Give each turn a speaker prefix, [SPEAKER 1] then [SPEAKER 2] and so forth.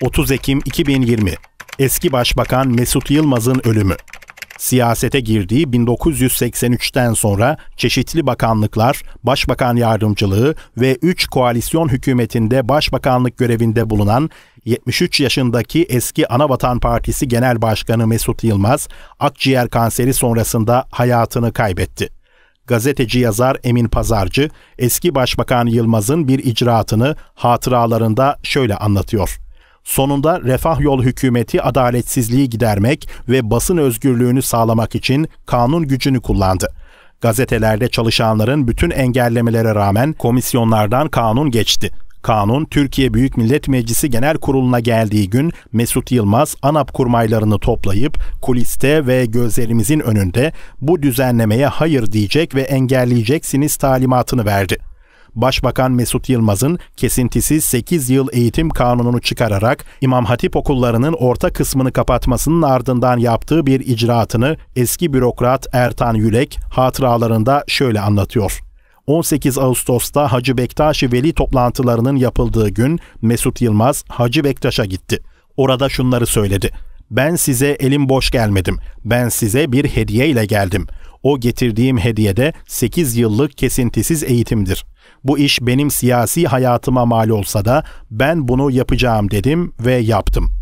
[SPEAKER 1] 30 Ekim 2020 Eski Başbakan Mesut Yılmaz'ın ölümü siyasete girdiği 1983'ten sonra çeşitli bakanlıklar, başbakan yardımcılığı ve 3 koalisyon hükümetinde başbakanlık görevinde bulunan 73 yaşındaki eski Anavatan Partisi Genel Başkanı Mesut Yılmaz, akciğer kanseri sonrasında hayatını kaybetti. Gazeteci yazar Emin Pazarcı, eski Başbakan Yılmaz'ın bir icraatını hatıralarında şöyle anlatıyor. Sonunda Refah Yol hükümeti adaletsizliği gidermek ve basın özgürlüğünü sağlamak için kanun gücünü kullandı. Gazetelerde çalışanların bütün engellemelere rağmen komisyonlardan kanun geçti. Kanun Türkiye Büyük Millet Meclisi Genel Kurulu'na geldiği gün Mesut Yılmaz ANAP kurmaylarını toplayıp kuliste ve gözlerimizin önünde bu düzenlemeye hayır diyecek ve engelleyeceksiniz talimatını verdi. Başbakan Mesut Yılmaz'ın kesintisiz 8 yıl eğitim kanununu çıkararak İmam Hatip okullarının orta kısmını kapatmasının ardından yaptığı bir icraatını eski bürokrat Ertan Yülek hatıralarında şöyle anlatıyor. 18 Ağustos'ta Hacı Bektaşi Veli toplantılarının yapıldığı gün Mesut Yılmaz Hacı Bektaş'a gitti. Orada şunları söyledi. Ben size elim boş gelmedim. Ben size bir hediye ile geldim. O getirdiğim hediyede 8 yıllık kesintisiz eğitimdir. Bu iş benim siyasi hayatıma mal olsa da ben bunu yapacağım dedim ve yaptım.''